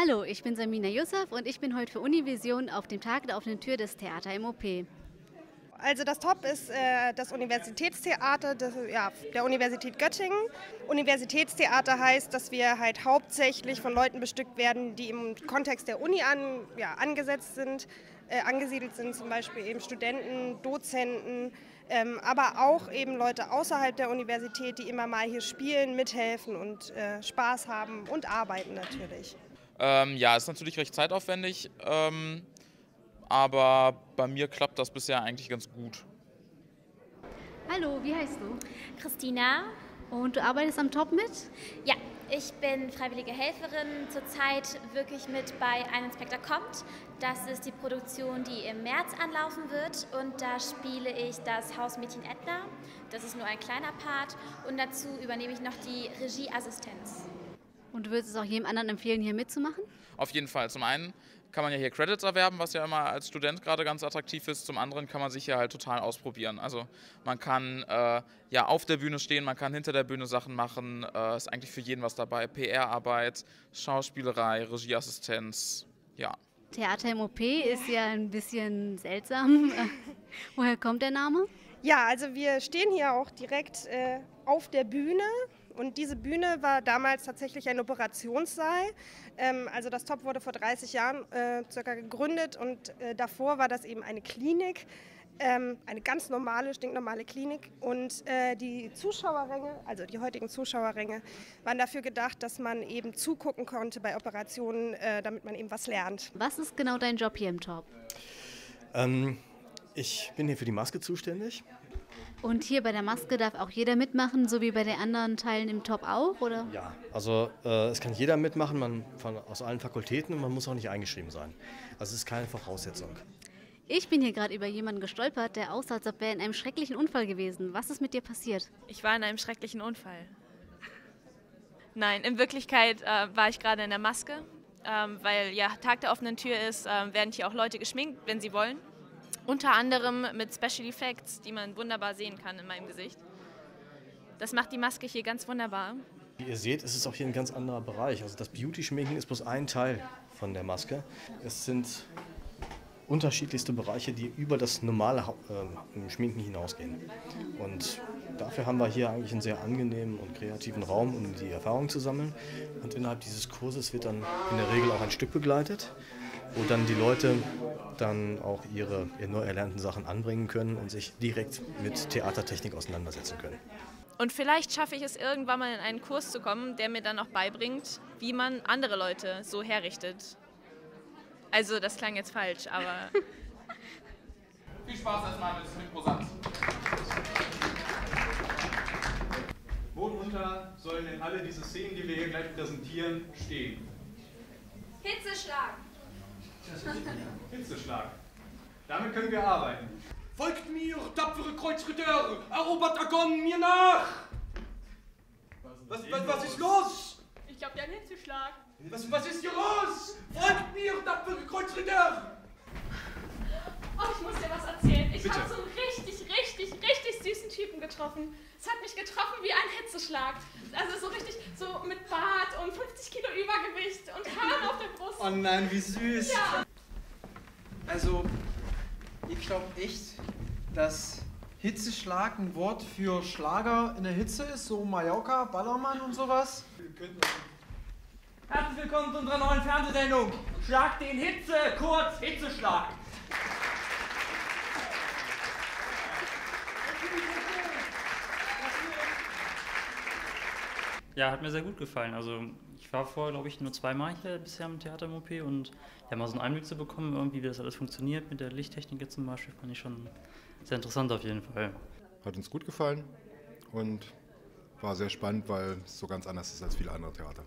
Hallo, ich bin Samina Yusuf und ich bin heute für Univision auf dem Tag der offenen Tür des Theater MOP. Also das Top ist äh, das Universitätstheater des, ja, der Universität Göttingen. Universitätstheater heißt, dass wir halt hauptsächlich von Leuten bestückt werden, die im Kontext der Uni an, ja, angesetzt sind, äh, angesiedelt sind, zum Beispiel eben Studenten, Dozenten, ähm, aber auch eben Leute außerhalb der Universität, die immer mal hier spielen, mithelfen und äh, Spaß haben und arbeiten natürlich. Ähm, ja, ist natürlich recht zeitaufwendig. Ähm aber bei mir klappt das bisher eigentlich ganz gut. Hallo, wie heißt du? Christina. Und du arbeitest am Top mit? Ja, ich bin freiwillige Helferin. Zurzeit wirklich mit bei Ein Inspektor kommt. Das ist die Produktion, die im März anlaufen wird. Und da spiele ich das Hausmädchen Edna. Das ist nur ein kleiner Part. Und dazu übernehme ich noch die Regieassistenz. Und du würdest es auch jedem anderen empfehlen, hier mitzumachen? Auf jeden Fall. Zum einen kann man ja hier Credits erwerben, was ja immer als Student gerade ganz attraktiv ist. Zum anderen kann man sich hier halt total ausprobieren. Also man kann äh, ja auf der Bühne stehen, man kann hinter der Bühne Sachen machen. Äh, ist eigentlich für jeden was dabei. PR-Arbeit, Schauspielerei, Regieassistenz, ja. Theater MOP ist ja ein bisschen seltsam. Woher kommt der Name? Ja, also wir stehen hier auch direkt äh, auf der Bühne und diese Bühne war damals tatsächlich ein Operationssaal. Ähm, also das Top wurde vor 30 Jahren äh, circa gegründet und äh, davor war das eben eine Klinik. Ähm, eine ganz normale, stinknormale Klinik. Und äh, die Zuschauerränge, also die heutigen Zuschauerränge, waren dafür gedacht, dass man eben zugucken konnte bei Operationen, äh, damit man eben was lernt. Was ist genau dein Job hier im Top? Ähm, ich bin hier für die Maske zuständig. Und hier bei der Maske darf auch jeder mitmachen, so wie bei den anderen Teilen im Top auch, oder? Ja, also äh, es kann jeder mitmachen, man von, aus allen Fakultäten und man muss auch nicht eingeschrieben sein. Also es ist keine Voraussetzung. Ich bin hier gerade über jemanden gestolpert, der aussah, als ob er in einem schrecklichen Unfall gewesen. Was ist mit dir passiert? Ich war in einem schrecklichen Unfall. Nein, in Wirklichkeit äh, war ich gerade in der Maske, ähm, weil ja Tag der offenen Tür ist, äh, werden hier auch Leute geschminkt, wenn sie wollen. Unter anderem mit Special Effects, die man wunderbar sehen kann in meinem Gesicht. Das macht die Maske hier ganz wunderbar. Wie ihr seht, ist es auch hier ein ganz anderer Bereich. Also das Beauty-Schminken ist bloß ein Teil von der Maske. Es sind unterschiedlichste Bereiche, die über das normale äh, Schminken hinausgehen. Und dafür haben wir hier eigentlich einen sehr angenehmen und kreativen Raum, um die Erfahrung zu sammeln. Und innerhalb dieses Kurses wird dann in der Regel auch ein Stück begleitet wo dann die Leute dann auch ihre, neu erlernten Sachen anbringen können und sich direkt mit Theatertechnik auseinandersetzen können. Und vielleicht schaffe ich es irgendwann mal in einen Kurs zu kommen, der mir dann auch beibringt, wie man andere Leute so herrichtet. Also das klang jetzt falsch, aber... Viel Spaß erstmal mit dem Imposant. Worunter sollen denn alle diese Szenen, die wir hier gleich präsentieren, stehen? Hitzeschlag. Hitzeschlag. Damit können wir arbeiten. Folgt mir, tapfere Kreuzritter! Erobert Agon mir nach! Was, was, was ist los? Ich glaube, der hat Hitzeschlag. Was, was ist hier los? Folgt mir, tapfere Kreuzritter! Oh, ich muss dir was erzählen. Ich habe so einen getroffen. Es hat mich getroffen wie ein Hitzeschlag. Also so richtig, so mit Bart und 50 Kilo Übergewicht und Haaren auf der Brust. Oh nein, wie süß. Ja. Also, ich glaube echt, dass Hitzeschlag ein Wort für Schlager in der Hitze ist, so Mallorca, Ballermann und sowas. Herzlich willkommen zu unserer neuen Fernsehsendung. Schlag den Hitze, kurz Hitzeschlag. Ja, hat mir sehr gut gefallen. Also ich war vorher, glaube ich, nur zweimal hier bisher im Theater MOP und ja, mal so einen Einblick zu bekommen, irgendwie, wie das alles funktioniert mit der Lichttechnik jetzt zum Beispiel, fand ich schon sehr interessant auf jeden Fall. Hat uns gut gefallen und war sehr spannend, weil es so ganz anders ist als viele andere Theater.